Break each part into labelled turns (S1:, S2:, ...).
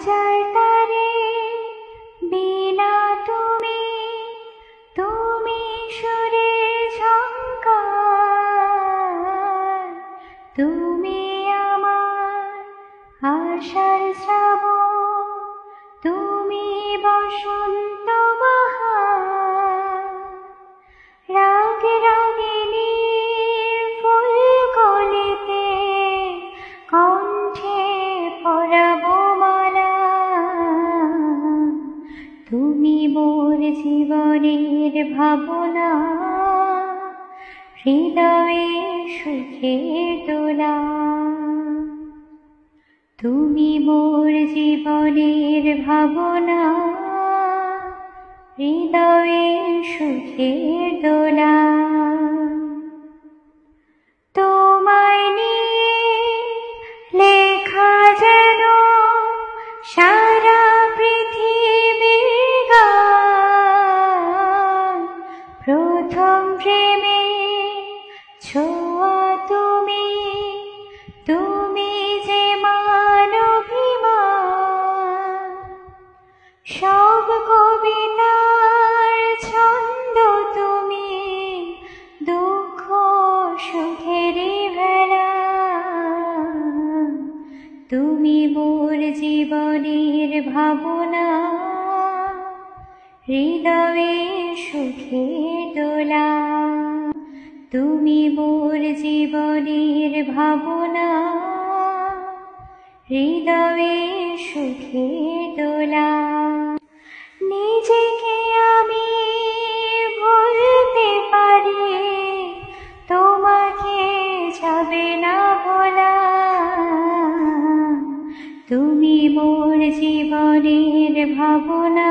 S1: হাজার তারে বিনা তুমি তুমি তুমি আমার আশার তুমি মোর জীবনের ভাবনা হৃদয়ে সুখে তোলা। তুমি মোর জীবনের ভাবনা হৃদয়ে সুখের সব কবিতার ছন্দ তুমি দুঃখ সুখেরই ভেলা তুমি মোর জীবনের ভাবনা, হৃদয়ে সুখে দোলা তুমি মোর জীবনের ভাবনা, হৃদয়ে সুখের দোলা যাবে না ভোলা। তুমি মোর জীবনের ভাবনা।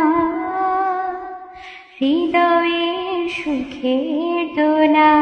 S1: হৃদয়ের সুখের দোলা।